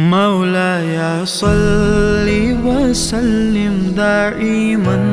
مولاي صل وسلم دائما.